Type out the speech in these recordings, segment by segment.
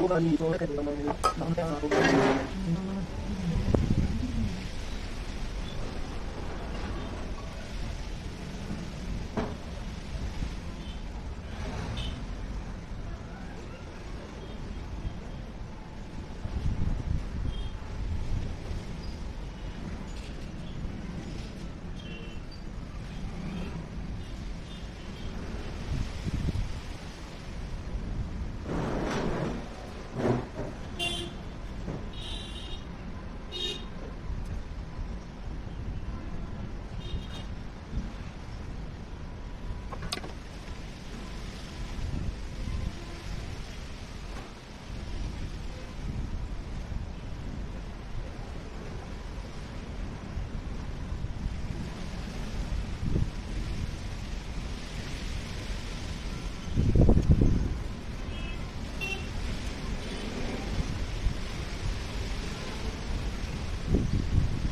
我跟你做那个什么，什么啊？Thank you.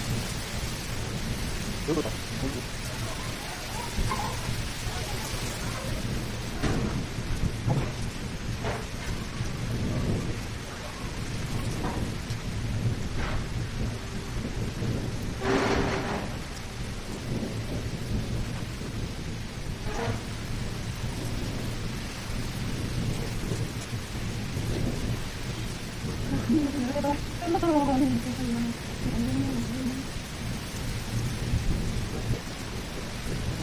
Sakit, sakit. Dia akan kuat.